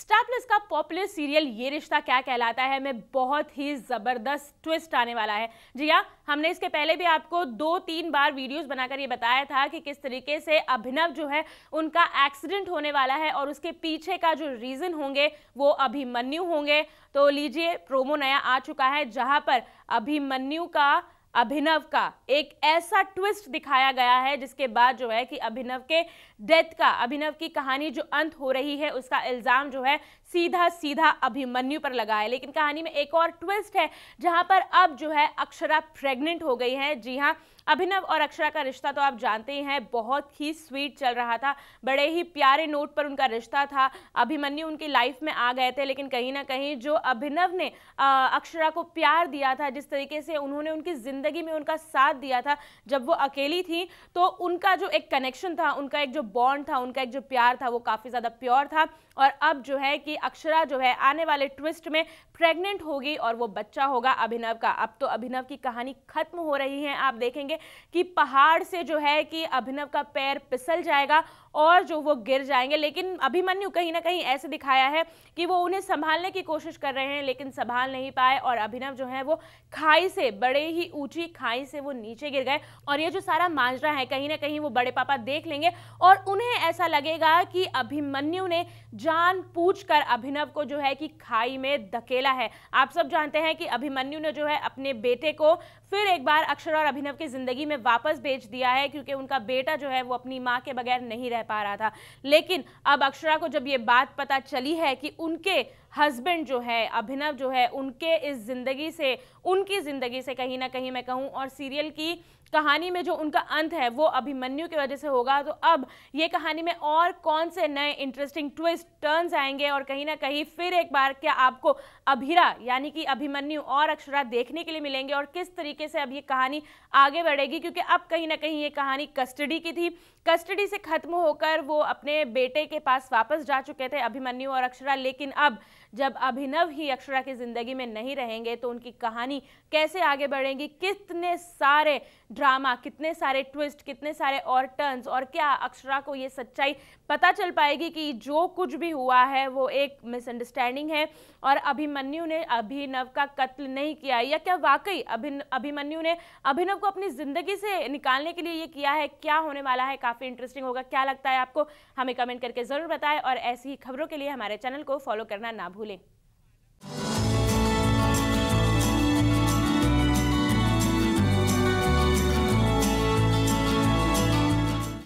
Star plus का popular serial Yeh Rishta क्या कहलाता है? में बहुत ही ज़बरदस्त ट्विस्ट आने वाला है। जी हाँ हमने इसके पहले भी आपको दो तीन बार वीडियोस बनाकर ये बताया था कि किस तरीके से अभिनव जो है, उनका एक्सीडेंट होने वाला है और उसके पीछे का जो रीज़न होंगे, वो अभिमन्यु होंगे। तो लीजिए प्रोमो नया आ चुका है, जहाँ पर अभिमन्यु का अभिनव का एक ऐसा ट्विस्ट दिखाया गया है, जिसके बाद जो है कि अभिनव के डेथ का, अभिनव की कहानी जो अंत हो रही है, उसका इल्ज़ाम जो है सीधा सीधा अभिमन्यु पर लगा है। लेकिन कहानी में एक और ट्विस्ट है, जहाँ पर अब जो है अक्षरा प्रेग्नेंट हो गई है। जी हाँ अभिनव और अक्षरा का रिश्ता तो आप जानते ही हैं, बहुत ही स्वीट चल रहा था। बड़े ही प्यारे नोट पर उनका रिश्ता था। अभिमन्यु उनकी लाइफ में आ गए थे, लेकिन कहीं ना कहीं जो अभिनव ने अक्षरा को प्यार दिया था, जिस तरीके से उन्होंने उनकी ज़िंदगी में उनका साथ दिया था, जब वो अकेली थी तो उनका जो एक कनेक्शन था, उनका एक जो बॉन्ड था, उनका एक जो प्यार था, वो काफ़ी ज़्यादा प्योर था। और अब जो है कि अक्षरा जो है, आने वाले ट्विस्ट में प्रेग्नेंट होगी और वो बच्चा होगा अभिनव का। अब तो अभिनव की कहानी खत्म हो रही है, आप देखेंगे। कि पहाड़ से जो है कि अभिनव का पैर फिसल जाएगा और जो वो गिर जाएँगे। लेकिन अभिमन्यु कहीं ना कहीं ऐसे दिखाया है कि वो उन्हें संभालने की कोशिश कर रहे हैं, लेकिन संभाल नहीं पाए और अभिनव जो है वो खाई से, बड़े ही ऊँची खाई से वो नीचे गिर गए। और ये जो सारा माजरा है, कहीं ना कहीं वो बड़े पापा देख लेंगे और उन्हें ऐसा लगेगा कि अभिमन्यु ने जान पूछ कर अभिनव को जो है कि खाई में धकेला है। आप सब जानते हैं कि अभिमन्यु ने जो है अपने बेटे को फिर एक बार अक्षर और अभिनव की ज़िंदगी में वापस भेज दिया है क्योंकि उनका बेटा जो है वो अपनी माँ के बगैर नहीं रह पा रहा था। लेकिन अब अक्षरा को जब ये बात पता चली है कि उनके हस्बैंड जो है, अभिनव जो है, उनके इस ज़िंदगी से उनकी ज़िंदगी से कहीं ना कहीं मैं कहूँ, और सीरियल की कहानी में जो उनका अंत है, वो अभिमन्यु की वजह से होगा। तो अब ये कहानी में और कौन से नए इंटरेस्टिंग ट्विस्ट टर्न्स आएँगे, और कहीं ना कहीं फिर एक बार क्या आपको अभिरा, यानी कि अभिमन्यु और अक्षरा देखने के लिए मिलेंगे, और किस तरीके से अब ये कहानी आगे बढ़ेगी? क्योंकि अब कहीं ना कहीं ये कहानी कस्टडी की थी। कस्टडी से खत्म होकर वो अपने बेटे के पास वापस जा चुके थे, अभिमन्यु और अक्षरा। लेकिन अब जब अभिनव ही अक्षरा की ज़िंदगी में नहीं रहेंगे तो उनकी कहानी कैसे आगे बढ़ेगी, कितने सारे ड्रामा कितने सारे ट्विस्ट कितने सारे और टर्न्स और क्या अक्षरा को ये सच्चाई पता चल पाएगी कि जो कुछ भी हुआ है, वो एक मिसअंडरस्टैंडिंग है, और अभिमन्यु ने अभिनव का कत्ल नहीं किया, या क्या वाकई अभिन, अभिमन्यु ने अभिनव को अपनी ज़िंदगी से निकालने के लिए ये किया है, क्या होने वाला है, काफ़ी इंटरेस्टिंग होगा, क्या लगता है आपको, हमें कमेंट करके ज़रूर बताएँ, और ऐसी ही खबरों के लिए हमारे चैनल को फॉलो करना ना भूलें।